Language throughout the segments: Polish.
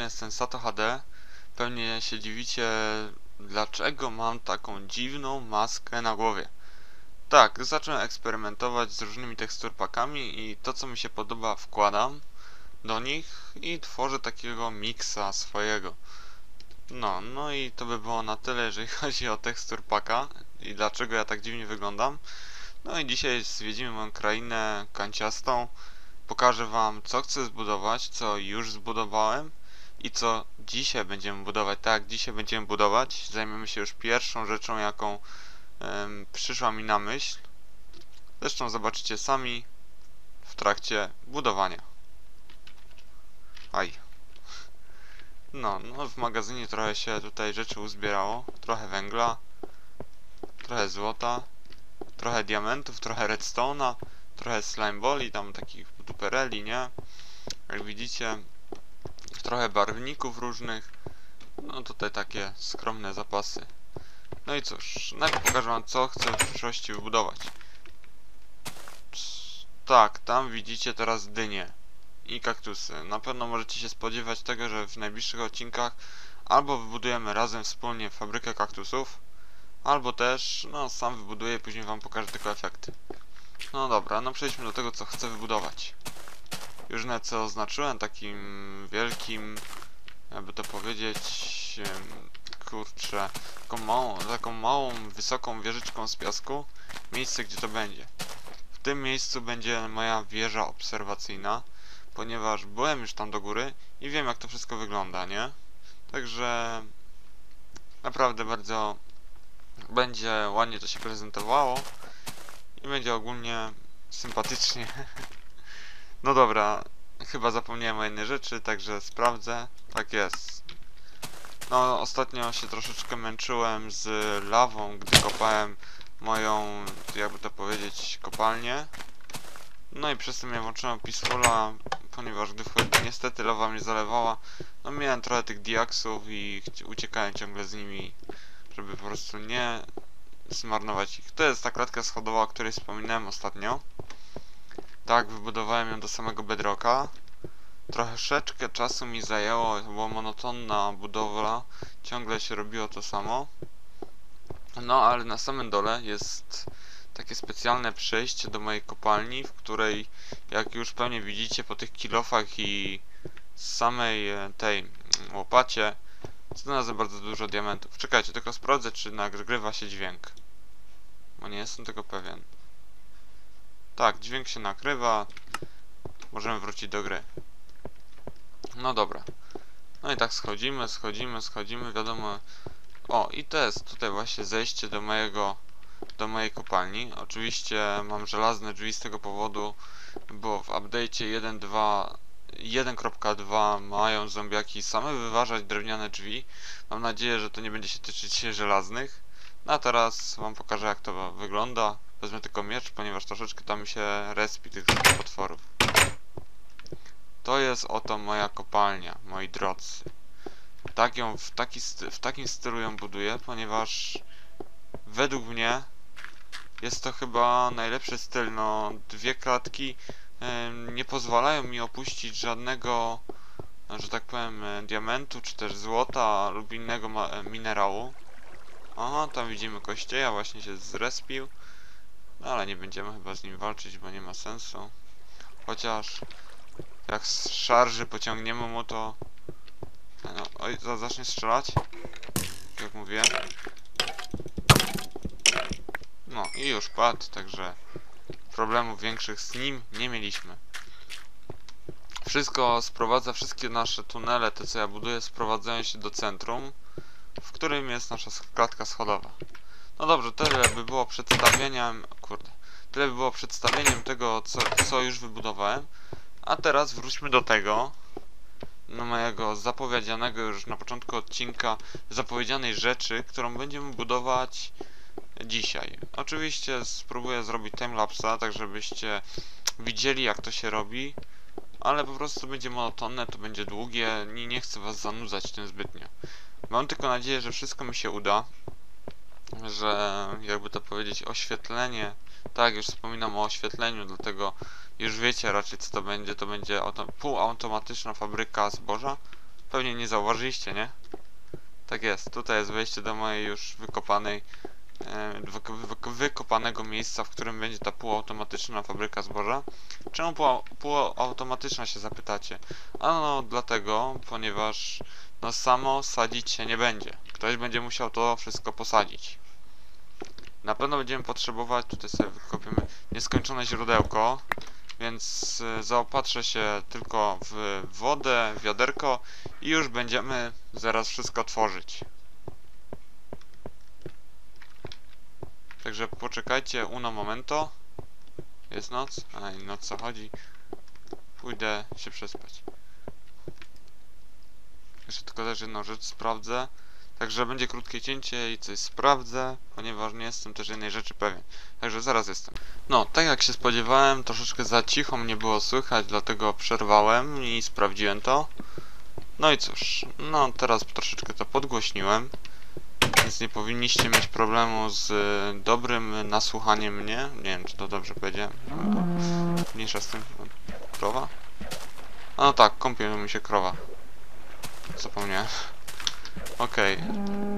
Siemanko wszystkim, jestem Sato HD. Pewnie się dziwicie, dlaczego mam taką dziwną maskę na głowie. Tak, zacząłem eksperymentować z różnymi teksturpakami i to co mi się podoba wkładam do nich i tworzę takiego miksa swojego. No, no i to by było na tyle, jeżeli chodzi o teksturpaka i dlaczego ja tak dziwnie wyglądam. No i dzisiaj zwiedzimy moją krainę kanciastą pokażę wam co chcę zbudować, co już zbudowałem i co dzisiaj będziemy budować. Tak, dzisiaj będziemy budować. Zajmiemy się już pierwszą rzeczą, jaką um, przyszła mi na myśl. Zresztą zobaczycie sami w trakcie budowania. Aj. No, no w magazynie trochę się tutaj rzeczy uzbierało. Trochę węgla, trochę złota, trochę diamentów, trochę redstone'a, trochę slime balli, tam takich dupereli, nie? Jak widzicie, trochę barwników różnych. No tutaj takie skromne zapasy. No i cóż, najpierw pokażę wam co chcę w przyszłości wybudować. Tak, tam widzicie teraz dynie i kaktusy. Na pewno możecie się spodziewać tego, że w najbliższych odcinkach albo wybudujemy razem wspólnie fabrykę kaktusów, albo też, no sam wybuduję później wam pokażę tylko efekty. No dobra, no przejdźmy do tego, co chcę wybudować. Już na co oznaczyłem takim wielkim, jakby to powiedzieć, kurczę, taką małą, taką małą, wysoką wieżyczką z piasku, miejsce, gdzie to będzie. W tym miejscu będzie moja wieża obserwacyjna, ponieważ byłem już tam do góry i wiem, jak to wszystko wygląda, nie? Także naprawdę bardzo będzie ładnie to się prezentowało i będzie ogólnie sympatycznie. no dobra, chyba zapomniałem o jednej rzeczy, także sprawdzę. Tak jest. No, ostatnio się troszeczkę męczyłem z lawą, gdy kopałem moją, jakby to powiedzieć, kopalnię. No i przez to mnie włączyłem pistola, ponieważ gdy niestety lawa mnie zalewała, no miałem trochę tych diaksów i uciekałem ciągle z nimi, żeby po prostu nie zmarnować ich. To jest ta klatka schodowa, o której wspominałem ostatnio. Tak, wybudowałem ją do samego bedrocka. Troszeczkę czasu mi zajęło, była monotonna budowla, ciągle się robiło to samo. No, ale na samym dole jest takie specjalne przejście do mojej kopalni, w której, jak już pewnie widzicie po tych kilofach i samej e, tej łopacie, znalazłem bardzo dużo diamentów. Czekajcie, tylko sprawdzę, czy nagrywa się dźwięk. Bo nie jestem tego pewien. Tak, dźwięk się nakrywa. Możemy wrócić do gry. No dobra. No i tak schodzimy, schodzimy, schodzimy, wiadomo... O, i to jest tutaj właśnie zejście do mojego... do mojej kopalni. Oczywiście mam żelazne drzwi z tego powodu, bo w update'cie 1.2 1.2 mają zombiaki same wyważać drewniane drzwi. Mam nadzieję, że to nie będzie się tyczyć żelaznych. No a teraz wam pokażę jak to wygląda. Wezmę tylko miecz, ponieważ troszeczkę tam się respi tych potworów. To jest oto moja kopalnia, moi drodzy. Tak ją, w, taki w takim stylu ją buduję, ponieważ według mnie jest to chyba najlepszy styl. No, dwie klatki nie pozwalają mi opuścić żadnego, że tak powiem, e, diamentu, czy też złota lub innego e, minerału. Aha, tam widzimy kościeja, właśnie się zrespił. No ale nie będziemy chyba z nim walczyć, bo nie ma sensu. Chociaż jak z szarży pociągniemy mu to... No, oj, zacznie strzelać. Jak mówiłem. No i już padł, także problemów większych z nim nie mieliśmy. Wszystko sprowadza, wszystkie nasze tunele, te co ja buduję, sprowadzają się do centrum w którym jest nasza klatka schodowa. No dobrze, tyle by było przedstawieniem... Kurde. Tyle by było przedstawieniem tego, co, co już wybudowałem. A teraz wróćmy do tego, no mojego zapowiedzianego już na początku odcinka, zapowiedzianej rzeczy, którą będziemy budować dzisiaj. Oczywiście spróbuję zrobić timelapsa, tak żebyście widzieli jak to się robi, ale po prostu będzie monotonne, to będzie długie, nie, nie chcę was zanudzać tym zbytnio. Mam tylko nadzieję, że wszystko mi się uda. Że jakby to powiedzieć, oświetlenie. Tak, już wspominam o oświetleniu, dlatego już wiecie raczej co to będzie. To będzie auto, półautomatyczna fabryka zboża. Pewnie nie zauważyliście, nie? Tak jest, tutaj jest wejście do mojej już wykopanej wyko- wyko- wykopanego miejsca, w którym będzie ta półautomatyczna fabryka zboża. Czemu pół, półautomatyczna się zapytacie? Ano dlatego, ponieważ no samo sadzić się nie będzie. Ktoś będzie musiał to wszystko posadzić. Na pewno będziemy potrzebować, tutaj sobie wykopiemy nieskończone źródełko, więc y, zaopatrzę się tylko w wodę, wiaderko i już będziemy zaraz wszystko tworzyć. Także poczekajcie uno momento. Jest noc? A i noc co chodzi. Pójdę się przespać. Jeszcze tylko też jedną rzecz sprawdzę. Także będzie krótkie cięcie i coś sprawdzę, ponieważ nie jestem też jednej rzeczy pewien. Także zaraz jestem. No, tak jak się spodziewałem, troszeczkę za cicho mnie było słychać, dlatego przerwałem i sprawdziłem to. No i cóż, no teraz troszeczkę to podgłośniłem, więc nie powinniście mieć problemu z y, dobrym nasłuchaniem mnie. Nie wiem, czy to dobrze powiedziałem. Mniejsza z tym. Krowa? A no tak, kąpie mi się krowa. Zapomniałem. Okej.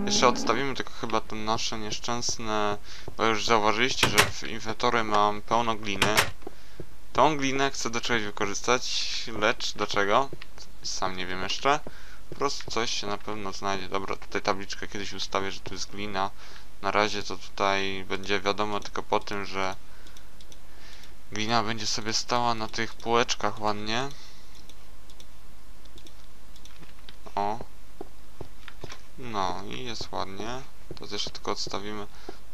Jeszcze odstawimy tylko chyba nasze nieszczęsne... Bo już zauważyliście, że w inwentory mam pełno gliny. Tą glinę chcę do czegoś wykorzystać, lecz do czego? Sam nie wiem jeszcze. Po prostu coś się na pewno znajdzie. Dobra, tutaj tabliczkę kiedyś ustawię, że tu jest glina. Na razie to tutaj będzie wiadomo tylko po tym, że glina będzie sobie stała na tych półeczkach ładnie. O. No i jest ładnie. To jeszcze tylko odstawimy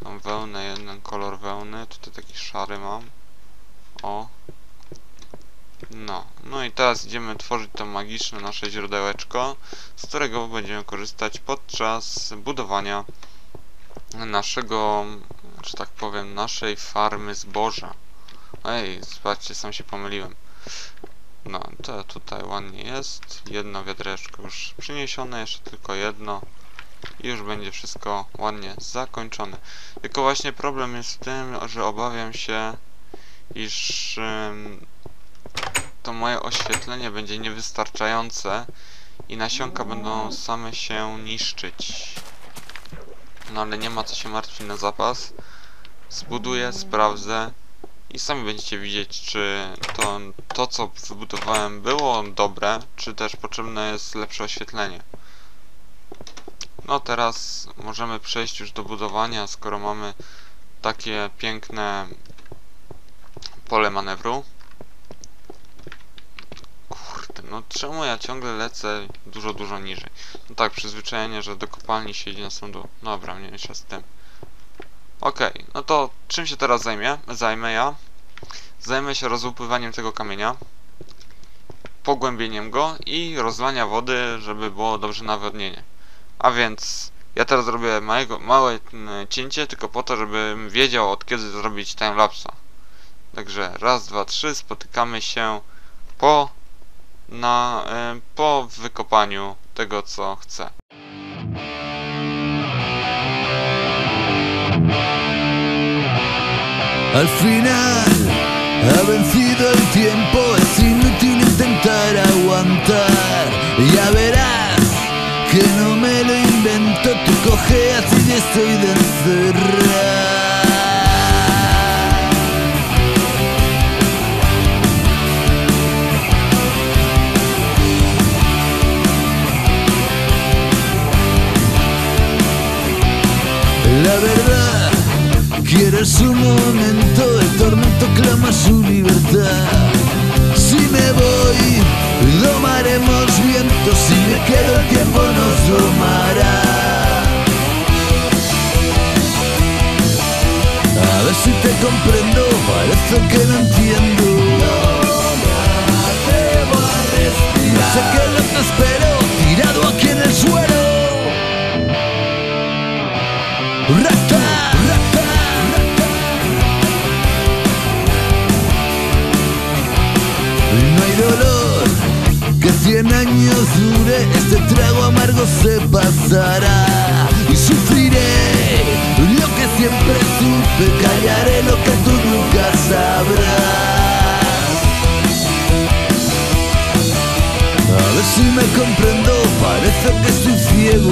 tą wełnę, jeden kolor wełny. Tutaj taki szary mam. O. No. No i teraz idziemy tworzyć to magiczne nasze źródełeczko, z którego będziemy korzystać podczas budowania naszego, że tak powiem, naszej farmy zboża. Ej, zobaczcie, sam się pomyliłem. No, to tutaj ładnie jest. Jedno wiadreczko już przyniesione, jeszcze tylko jedno. I już będzie wszystko ładnie zakończone. Tylko właśnie problem jest w tym, że obawiam się, iż ym, to moje oświetlenie będzie niewystarczające i nasionka będą same się niszczyć. No ale nie ma co się martwić na zapas. Zbuduję, sprawdzę i sami będziecie widzieć, czy to, to co wybudowałem było dobre, czy też potrzebne jest lepsze oświetlenie. No teraz możemy przejść już do budowania, skoro mamy takie piękne pole manewru. Kurde, no czemu ja ciągle lecę dużo, dużo niżej? No tak, przyzwyczajenie, że do kopalni się idzie na sam dół. Dobra, mniejsza z tym. Okej, no to czym się teraz zajmie? Zajmę ja. Zajmę się rozłupywaniem tego kamienia, pogłębieniem go i rozlania wody, żeby było dobrze nawodnienie. A więc ja teraz zrobię małego, małe mm, cięcie, tylko po to, żebym wiedział od kiedy zrobić timelapsa. Także raz, dwa, trzy, spotykamy się po na e, po wykopaniu tego co chcę. Al final ha vencido el tiempo, es inútil intentar aguantar. Ya verás que no me lo invento, tú cojeas y estoy de encerrar. La verdad, quieres un momento, el tormento clama su libertad. Si me voy, domaremos vientos, si me quedo el tiempo nos domará. A ver si te comprendo, parece que no entiendo. No sé qué es lo que espero, tirado aquí en el suelo. Se pasará y sufriré siempre supe callaré lo que tú nunca sabrás. A ver si me comprendo, parece que estoy ciego.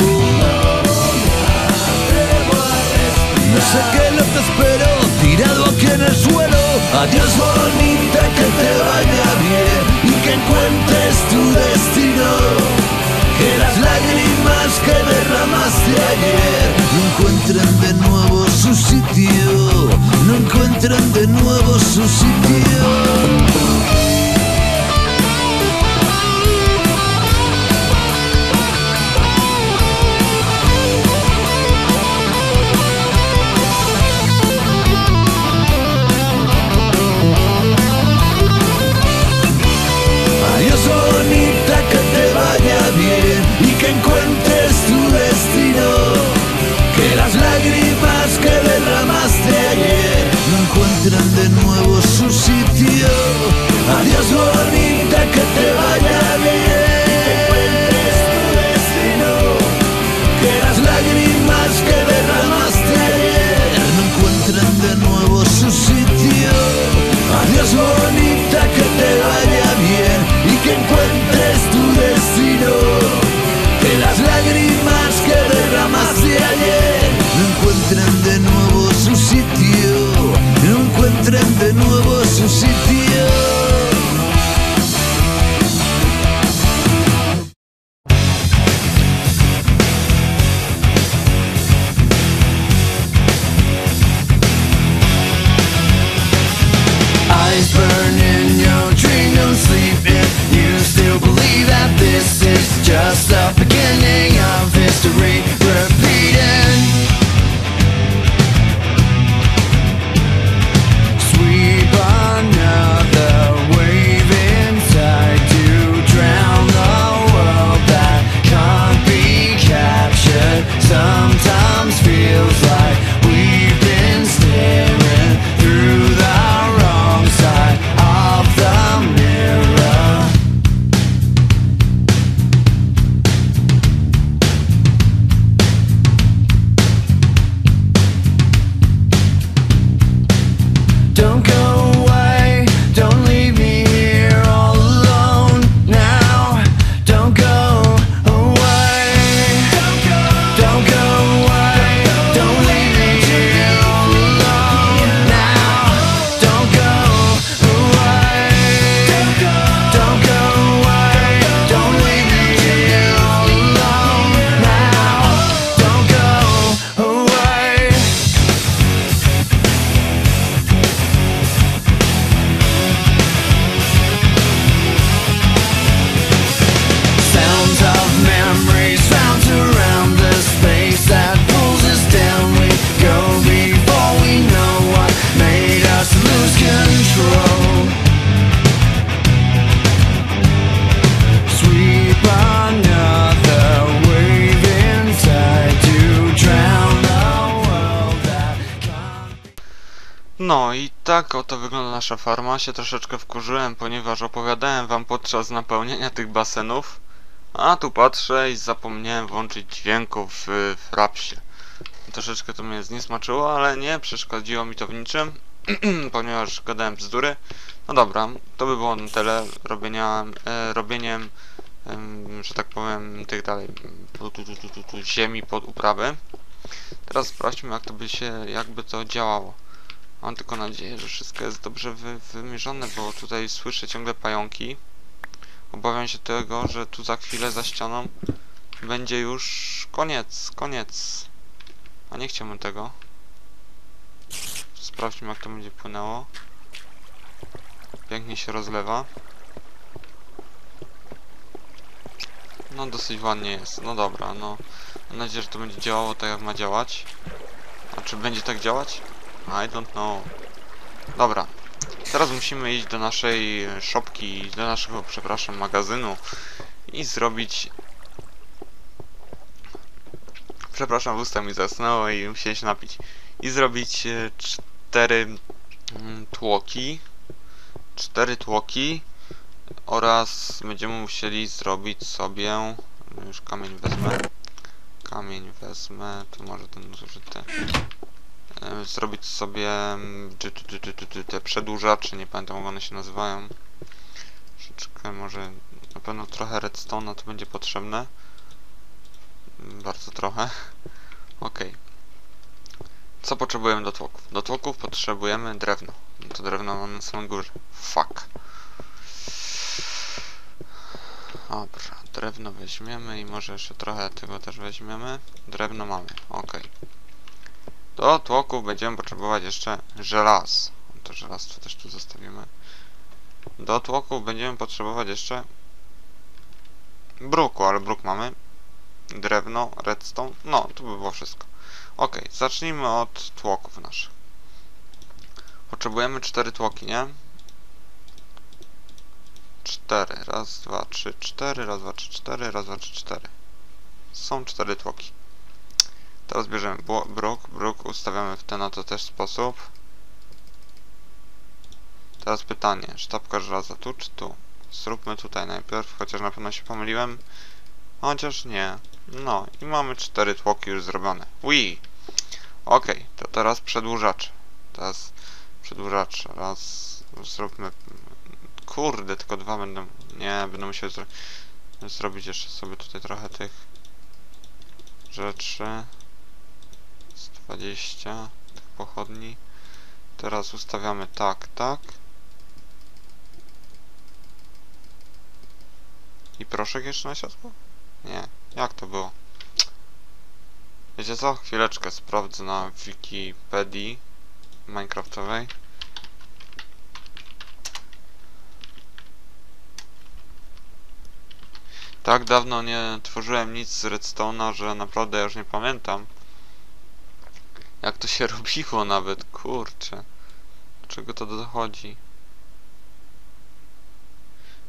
No sé qué lo que espero, tirado aquí en el suelo. Adiós bonita, que te vaya bien y que encuentres tu destino. Que las lágrimas que derramaste ayer no encuentren de nuevo su sitio, no encuentren de nuevo su sitio. Adiós bonita, que te vaya bien. Encuentres tu destino. Que las lágrimas que derramaste ayer no encuentren de nuevo su sitio. Adiós bonita, que te vaya bien y que encuentres tu destino. Que las lágrimas que derramaste ayer no encuentren de nuevo su sitio. No encuentren de nuevo su sitio. Nasza farma. Się troszeczkę wkurzyłem, ponieważ opowiadałem wam podczas napełniania tych basenów. A tu patrzę i zapomniałem włączyć dźwięków w frapsie. Troszeczkę to mnie zniesmaczyło, ale nie przeszkodziło mi to w niczym, ponieważ gadałem bzdury. No dobra, to by było na tyle robienia, e, robieniem, em, że tak powiem, tych dalej tu, tu, tu, tu, tu, ziemi pod uprawy. Teraz sprawdźmy jak to by się, jakby to działało. Mam tylko nadzieję, że wszystko jest dobrze wy, wymierzone, bo tutaj słyszę ciągle pająki. Obawiam się tego, że tu za chwilę za ścianą będzie już koniec, koniec. A nie chciałbym tego. Sprawdźmy jak to będzie płynęło. Pięknie się rozlewa. No dosyć ładnie jest. No dobra, no. Mam nadzieję, że to będzie działało tak jak ma działać. A czy będzie tak działać? I don't know. Dobra. Teraz musimy iść do naszej szopki, do naszego, przepraszam, magazynu i zrobić... Przepraszam, usta mi zasnęło i musiałem się napić. I zrobić e, cztery mm, tłoki. Cztery tłoki oraz będziemy musieli zrobić sobie... Już kamień wezmę. Kamień wezmę, to może ten zużyty. E, zrobić sobie mm, te przedłużacze, nie pamiętam jak one się nazywają. Troszeczkę może, na pewno trochę redstone'a to będzie potrzebne. Mm, Bardzo trochę. Okej. Co potrzebujemy do tłoków? Do tłoków potrzebujemy drewno. No to drewno mamy na samym górze. Fuck. Dobra, drewno weźmiemy i może jeszcze trochę tego też weźmiemy. Drewno mamy, ok. Do tłoków będziemy potrzebować jeszcze żelaz. To żelastwo też tu zostawimy. Do tłoków będziemy potrzebować jeszcze bruku, ale bruk mamy. Drewno, redstone. No, to by było wszystko. Ok, zacznijmy od tłoków naszych. Potrzebujemy cztery tłoki, nie? Cztery. Raz, dwa, trzy, cztery. Raz, dwa, trzy, cztery. Raz, dwa, trzy, cztery. Są cztery tłoki. Teraz bierzemy bruk. Bruk ustawiamy w ten oto też sposób. Teraz pytanie. Sztabka żelaza tu czy tu? Zróbmy tutaj najpierw, chociaż na pewno się pomyliłem. Chociaż nie. No i mamy cztery tłoki już zrobione. Ui! Okej, to teraz przedłużacze. Teraz przedłużacze. Raz zróbmy Kurde, tylko dwa będą. Nie, będę musiał zro zrobić jeszcze sobie tutaj trochę tych rzeczy. Z 20 tych pochodni. Teraz ustawiamy tak, tak. I proszek jeszcze na środku? Nie, jak to było? Wiecie co? Chwileczkę sprawdzę na Wikipedii Minecraftowej. Tak dawno nie tworzyłem nic z redstone'a, że naprawdę już nie pamiętam. To się robiło nawet, kurczę. Do czego to dochodzi?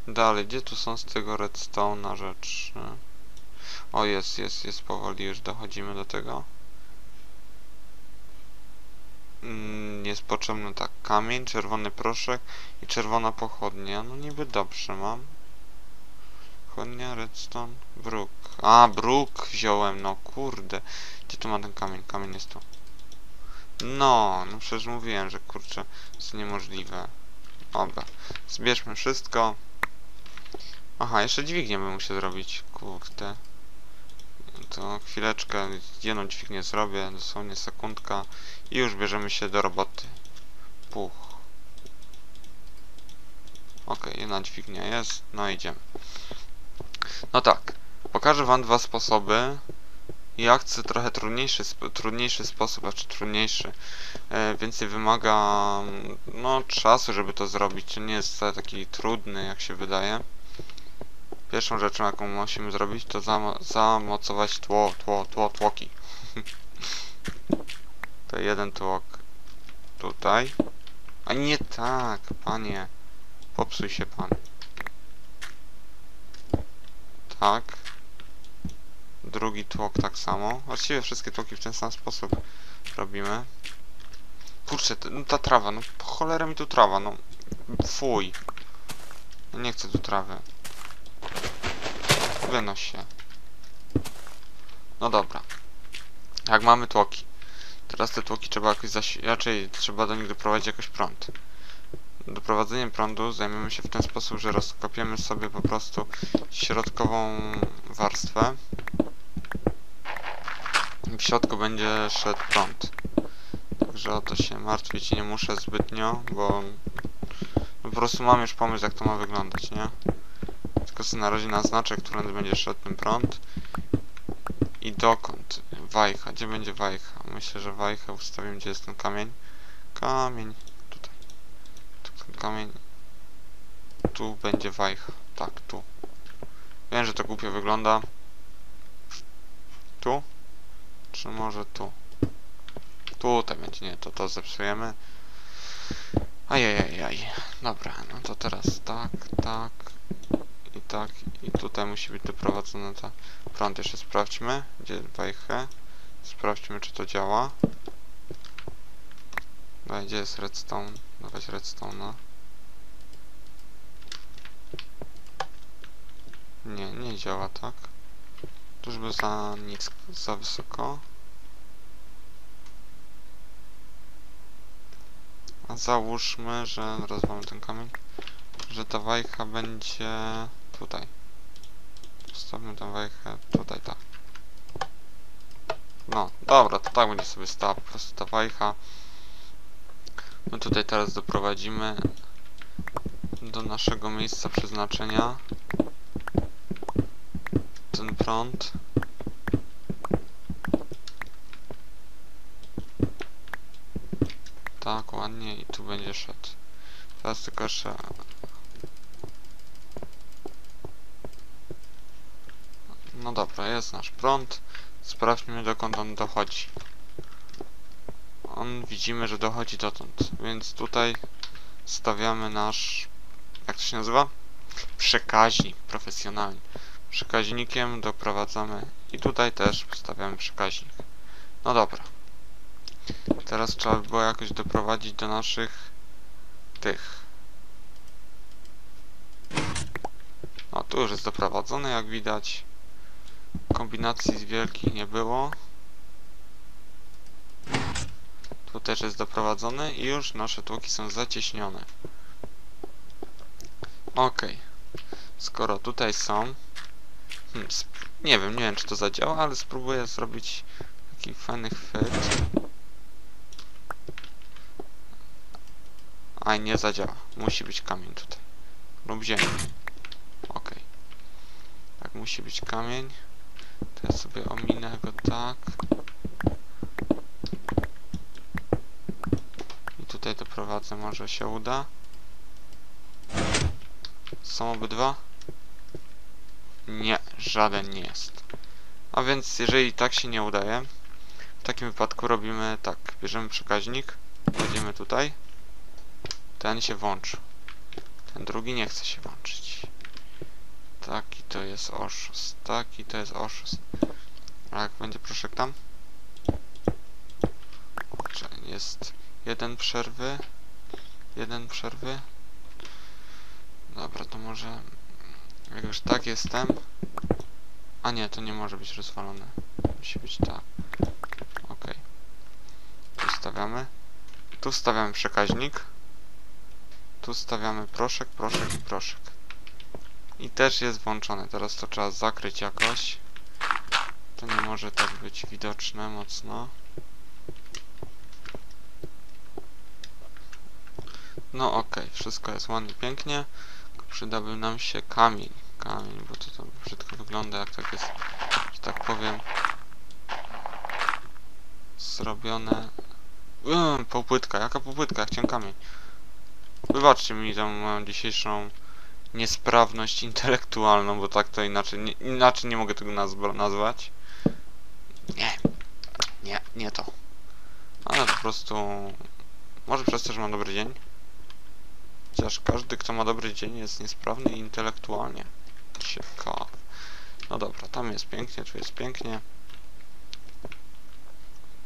Dalej, gdzie tu są z tego redstone'a rzeczy? O, jest, jest, jest, powoli już dochodzimy do tego. Mm, Jest potrzebny tak, kamień, czerwony proszek i czerwona pochodnia. No niby dobrze mam. Pochodnia, redstone, bruk. A, bruk wziąłem, no kurde. Gdzie tu ma ten kamień? Kamień jest tu. No, no przecież mówiłem, że kurczę, jest niemożliwe. Dobra, zbierzmy wszystko. Aha, jeszcze dźwignię bym musiał zrobić, kurde. To chwileczkę, jedną dźwignię zrobię, dosłownie sekundka i już bierzemy się do roboty. Puch. Okej, jedna dźwignia jest, no idziemy. No tak, pokażę wam dwa sposoby. Ja chcę trochę trudniejszy, trudniejszy sposób, a czy trudniejszy. E, więcej wymaga mm, no czasu, żeby to zrobić. Nie jest wcale taki trudny, jak się wydaje. Pierwszą rzeczą, jaką musimy zrobić, to zamo zamocować tło, tło, tło, tłoki. to jeden tłok tutaj. A nie tak, panie. Popsuj się pan. Tak. Drugi tłok tak samo. Właściwie wszystkie tłoki w ten sam sposób robimy. Kurczę, no ta trawa, no po cholerę mi tu trawa, no. Fuj. No nie chcę tu trawy. Wynoś się. No dobra. Jak mamy tłoki. Teraz te tłoki trzeba jakoś zasi... Raczej trzeba do nich doprowadzić jakoś prąd. Doprowadzeniem prądu zajmiemy się w ten sposób, że rozkopiemy sobie po prostu środkową warstwę. W środku będzie szedł prąd. Także o to się martwić nie muszę zbytnio, bo po prostu mam już pomysł jak to ma wyglądać, nie? Tylko sobie na razie naznaczę, którędy będzie szedł ten prąd. I dokąd? Wajcha. Gdzie będzie wajcha? Myślę, że wajchę ustawimy, gdzie jest ten kamień. Kamień. Tutaj. Tu kamień. Tu będzie wajcha. Tak, tu. Wiem, że to głupio wygląda. Tu? Czy może tu? Tutaj będzie, nie, to to zepsujemy. Ajajajaj. Dobra, no to teraz tak, tak i tak i tutaj musi być doprowadzona ta prąd. Jeszcze sprawdźmy, gdzie wajchę. Sprawdźmy, czy to działa. Dobra, Gdzie jest redstone? Dawać redstone'a. Nie, nie działa, tak? By za nisko, za wysoko. A załóżmy, że rozwalmy ten kamień, że ta wajcha będzie tutaj. Stawmy tę wajchę tutaj, tak. No, dobra, to tak będzie sobie stała po prostu ta wajcha. My tutaj teraz doprowadzimy do naszego miejsca przeznaczenia ten prąd. Tak, ładnie i tu będzie szedł. Teraz tylko jeszcze... No dobra, jest nasz prąd. Sprawdźmy dokąd on dochodzi. On widzimy, że dochodzi dotąd, więc tutaj stawiamy nasz... Jak to się nazywa? Przekaźnik profesjonalny. Przekaźnikiem doprowadzamy i tutaj też stawiamy przekaźnik. No dobra. Teraz trzeba by było jakoś doprowadzić do naszych tych. No tu już jest doprowadzony, jak widać. Kombinacji z wielkich nie było. Tu też jest doprowadzony i już nasze tłoki są zacieśnione. Ok. Skoro tutaj są... Hmm, nie wiem, nie wiem czy to zadziała, ale spróbuję zrobić taki fajny chwyt. Aj, nie zadziała. Musi być kamień tutaj. Lub ziemia. Ok. Tak, musi być kamień. To ja sobie ominę go tak. I tutaj doprowadzę, może się uda. Są obydwa? Nie, żaden nie jest. A więc jeżeli tak się nie udaje, w takim wypadku robimy tak. Bierzemy przekaźnik, kładziemy tutaj. Ten się włączy. Ten drugi nie chce się włączyć. Taki to jest oszust. Taki to jest oszust. A jak będzie proszek tam? Jest jeden przerwy. Jeden przerwy. Dobra, to może... Jak już tak jestem... A nie, to nie może być rozwalone. Musi być tak. Ok. Tu stawiamy. Tu stawiamy przekaźnik. Tu stawiamy proszek, proszek i proszek. I też jest włączone. Teraz to trzeba zakryć jakoś. To nie może tak być widoczne mocno. No okej, wszystko jest ładnie, pięknie. Przydałby nam się kamień. Kamień, bo to, to brzydko wygląda jak tak jest, że tak powiem, zrobione. Yy, półpłytka, jaka półpłytka? Ja chciałem kamień. Wybaczcie mi tą moją dzisiejszą niesprawność intelektualną, bo tak to inaczej nie, inaczej nie mogę tego nazwa, nazwać. Nie, nie, nie to. Ale po prostu... Może przez to, że mam dobry dzień. Chociaż każdy, kto ma dobry dzień jest niesprawny intelektualnie. Ciekawe. No dobra, tam jest pięknie, tu jest pięknie.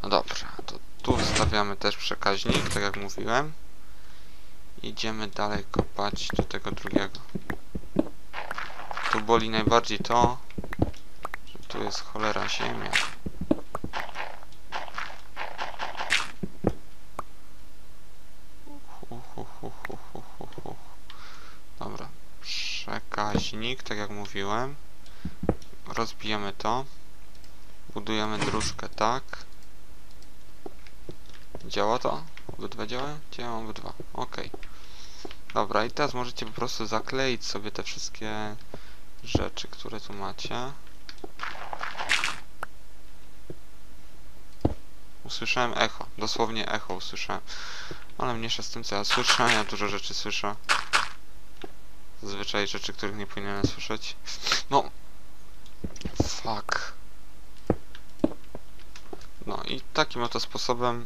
No dobra, to tu wstawiamy też przekaźnik, tak jak mówiłem. Idziemy dalej kopać do tego drugiego. Tu boli najbardziej to, że tu jest cholera ziemia. Przekaźnik, tak jak mówiłem. Rozbijemy to. Budujemy dróżkę tak. Działa to? Obydwa działają? Działają obydwa. Okej. Dobra, i teraz możecie po prostu zakleić sobie te wszystkie rzeczy, które tu macie. Usłyszałem echo, dosłownie echo usłyszałem. Ale mniejsza z tym, co ja słyszę, ja dużo rzeczy słyszę. Zazwyczaj rzeczy, których nie powinienem słyszeć. No. Fuck. No i takim oto sposobem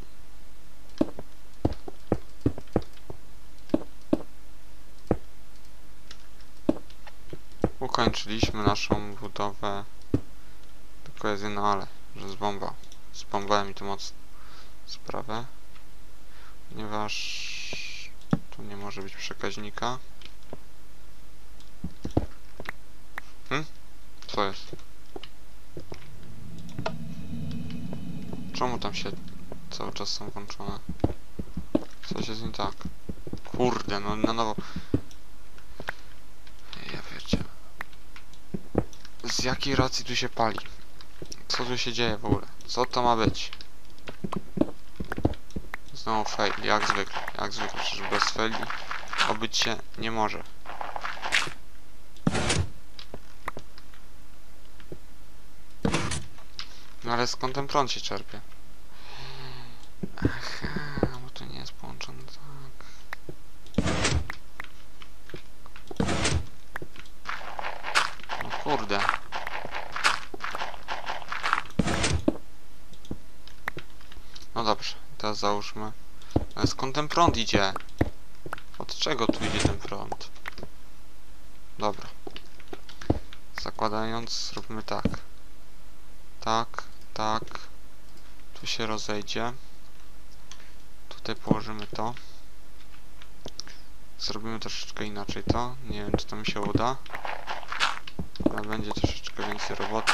ukończyliśmy naszą budowę. Tylko jest jedno ale, że zbomba. Zbombałem mi to mocno sprawę. Ponieważ tu nie może być przekaźnika. Hmm? Co jest? Czemu tam się cały czas są włączone? Coś jest nie tak. Kurde, no na nowo. Ja wiecie. Z jakiej racji tu się pali? Co tu się dzieje w ogóle? Co to ma być? Znowu fail, jak zwykle, jak zwykle, przecież bez faili obyć się nie może. No ale skąd ten prąd się czerpie? Aha, bo to nie jest połączone tak. No kurde. No dobrze, teraz załóżmy. Ale skąd ten prąd idzie? Od czego tu idzie ten prąd? Dobra. Zakładając, zróbmy. Tak, tak. Się rozejdzie. Tutaj położymy to. Zrobimy troszeczkę inaczej to. Nie wiem, czy to mi się uda. Ale będzie troszeczkę więcej roboty.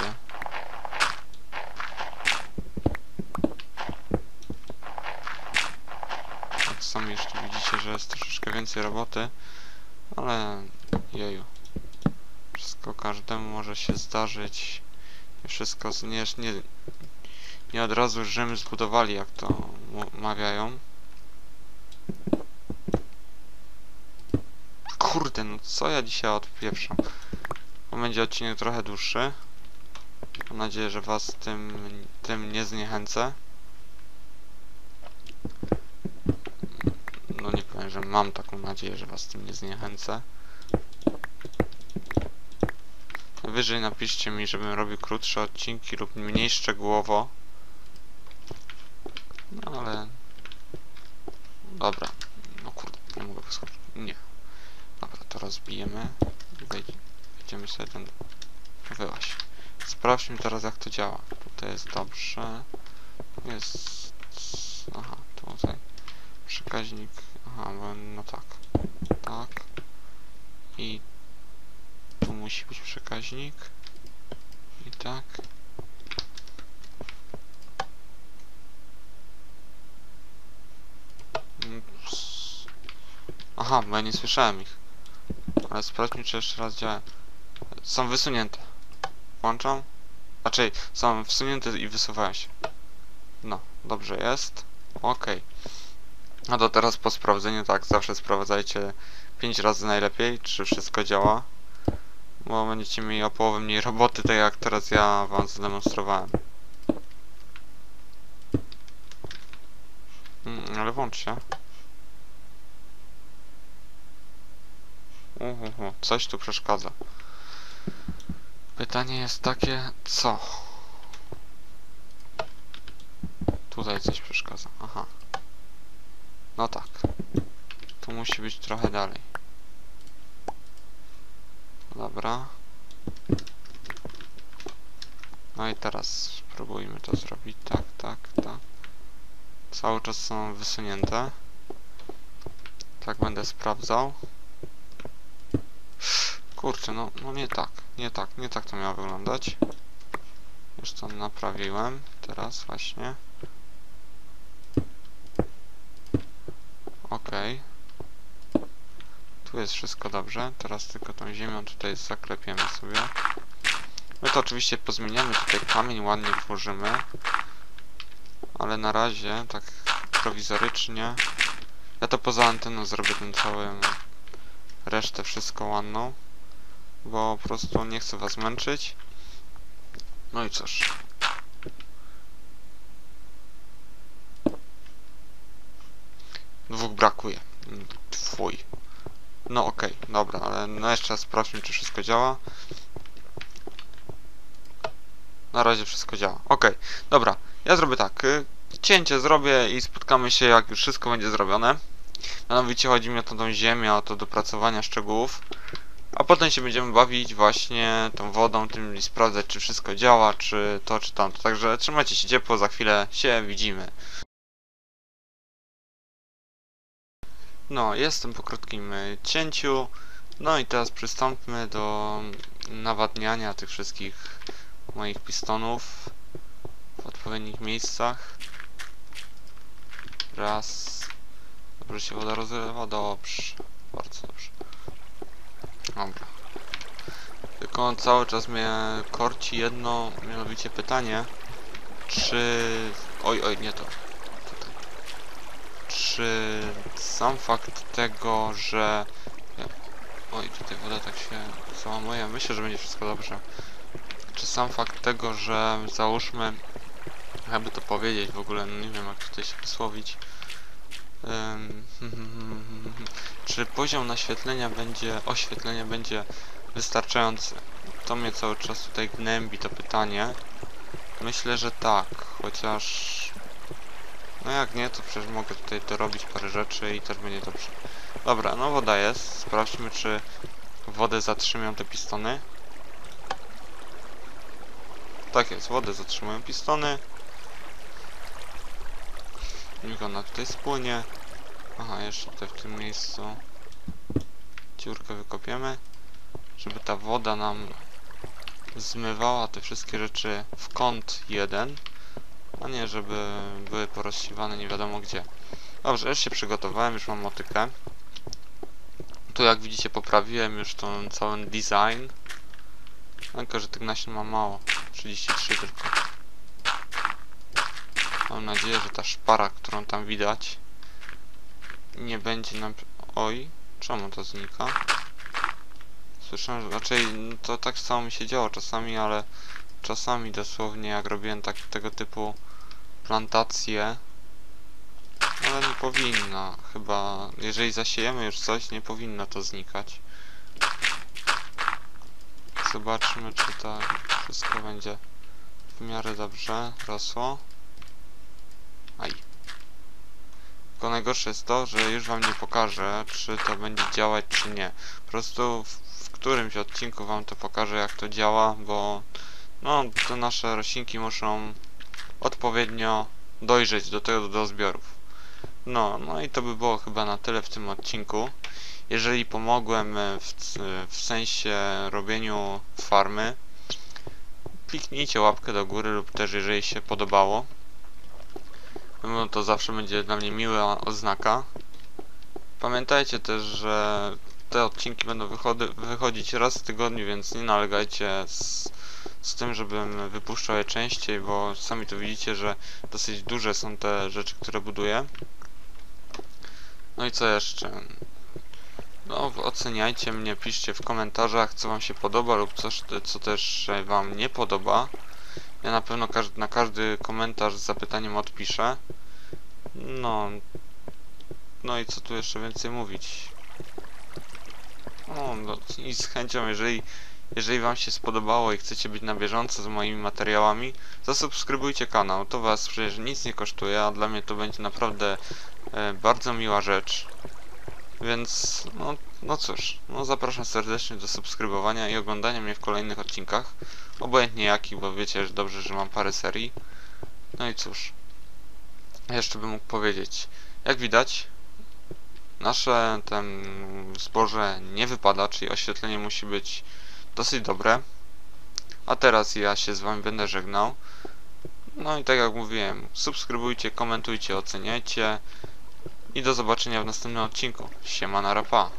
Jak sami tu widzicie, że jest troszeczkę więcej roboty. Ale jeju. Wszystko każdemu może się zdarzyć. Wszystko nie, nie, nie od razu Rzym zbudowali, jak to mawiają. Kurde, no co ja dzisiaj odpieprzam? To będzie odcinek trochę dłuższy. Mam nadzieję, że was tym, tym nie zniechęcę. No nie powiem, że mam taką nadzieję, że was tym nie zniechęcę. Wyżej napiszcie mi, żebym robił krótsze odcinki lub mniej szczegółowo. No ale... Dobra. No kurde, nie mogę wyskoczyć. Nie. Dobra, to rozbijemy. Wejdziemy sobie ten... Wyłaś. Sprawdźmy teraz jak to działa. Tutaj jest dobrze. Jest... Aha, tutaj. Przekaźnik. Aha, no tak. Tak. I tu musi być przekaźnik. I tak. Aha, bo ja nie słyszałem ich. Ale sprawdźmy, czy jeszcze raz działa. Są wysunięte. Włączam. Raczej są wsunięte i wysuwają się. No, dobrze jest. Okej. No to teraz po sprawdzeniu, tak, zawsze sprawdzajcie 5 razy najlepiej, czy wszystko działa. Bo będziecie mieli o połowę mniej roboty, tak jak teraz ja wam zademonstrowałem. Mm, ale włącz się. Coś tu przeszkadza. Pytanie jest takie, co? Tutaj coś przeszkadza, aha. No tak. Tu musi być trochę dalej. Dobra. No i teraz spróbujmy to zrobić. Tak, tak, tak. Cały czas są wysunięte. Tak będę sprawdzał. Kurczę, no, no nie tak, nie tak, nie tak to miało wyglądać. Już to naprawiłem. Teraz właśnie. Okej. Tu jest wszystko dobrze. Teraz tylko tą ziemią tutaj zaklepiemy sobie. My to oczywiście pozmieniamy. Tutaj kamień ładnie włożymy. Ale na razie, tak prowizorycznie. Ja to poza anteną zrobię ten cały... Resztę wszystko ładną. Bo po prostu nie chcę was męczyć. No i cóż. Dwóch brakuje. Twój. No okej, dobra, ale no jeszcze sprawdźmy, czy wszystko działa. Na razie wszystko działa. Okej, dobra, ja zrobię tak. y, Cięcie zrobię i spotkamy się, jak już wszystko będzie zrobione. Mianowicie chodzi mi o tą, ziemię, o to dopracowania szczegółów. A potem się będziemy bawić właśnie tą wodą, tym i sprawdzać, czy wszystko działa, czy to, czy tamto. Także trzymajcie się ciepło, za chwilę się widzimy. No, jestem po krótkim y, cięciu. No i teraz przystąpmy do nawadniania tych wszystkich moich pistonów w odpowiednich miejscach. Raz, Że się woda rozlewa? Dobrze. Bardzo dobrze. Dobra. Tylko cały czas mnie korci jedno, mianowicie pytanie, czy... Oj, oj, nie to. Tutaj. Czy sam fakt tego, że... Oj, tutaj woda tak się załamuje. Myślę, że będzie wszystko dobrze. Czy sam fakt tego, że załóżmy, jakby to powiedzieć w ogóle, no nie wiem jak tutaj się wysłowić. Czy poziom naświetlenia będzie, oświetlenia będzie wystarczający? To mnie cały czas tutaj gnębi to pytanie. Myślę, że tak, chociaż... No jak nie, to przecież mogę tutaj dorobić parę rzeczy i też będzie dobrze. Dobra, no woda jest. Sprawdźmy, czy wodę zatrzymują te pistony. Tak jest, wodę zatrzymują pistony. Niech ona tutaj spłynie. Aha, jeszcze tutaj w tym miejscu dziurkę wykopiemy, żeby ta woda nam zmywała te wszystkie rzeczy w kąt jeden, a nie żeby były porozsiewane nie wiadomo gdzie. Dobrze, już się przygotowałem, już mam motykę. Tu jak widzicie poprawiłem już ten cały design. Tylko, że tych nasion mam mało. 33 tylko. Mam nadzieję, że ta szpara, którą tam widać nie będzie nam... Oj, czemu to znika? Słyszałem, że raczej to tak samo mi się działo czasami, ale czasami dosłownie jak robiłem tak, tego typu plantacje ale nie powinno chyba. Jeżeli zasiejemy już coś nie powinno to znikać. Zobaczmy czy to wszystko będzie w miarę dobrze rosło aj tylko najgorsze jest to, że już wam nie pokażę, czy to będzie działać, czy nie. Po prostu w, w którymś odcinku wam to pokażę, jak to działa, bo no, te nasze roślinki muszą odpowiednio dojrzeć do tego do zbiorów. No, no i to by było chyba na tyle w tym odcinku. Jeżeli pomogłem w, w sensie robieniu farmy, kliknijcie łapkę do góry lub też jeżeli się podobało. No to zawsze będzie dla mnie miła oznaka. Pamiętajcie też, że te odcinki będą wychodzić raz w tygodniu, więc nie nalegajcie z, z tym, żebym wypuszczał je częściej, bo sami tu widzicie, że dosyć duże są te rzeczy, które buduję. No i co jeszcze? No, oceniajcie mnie, piszcie w komentarzach, co wam się podoba lub coś, co też wam nie podoba. Ja na pewno każdy, na każdy komentarz z zapytaniem odpiszę. No. No i co tu jeszcze więcej mówić? No, no i z chęcią, jeżeli, jeżeli wam się spodobało i chcecie być na bieżąco z moimi materiałami, zasubskrybujcie kanał. To was przecież nic nie kosztuje, a dla mnie to będzie naprawdę e, bardzo miła rzecz. Więc, no, no cóż, no zapraszam serdecznie do subskrybowania i oglądania mnie w kolejnych odcinkach. Obojętnie jakich, bo wiecie że dobrze, że mam parę serii. No i cóż. Jeszcze bym mógł powiedzieć. Jak widać, nasze ten zboże nie wypada, czyli oświetlenie musi być dosyć dobre. A teraz ja się z wami będę żegnał. No i tak jak mówiłem, subskrybujcie, komentujcie, oceniajcie. I do zobaczenia w następnym odcinku. Siema na rapa.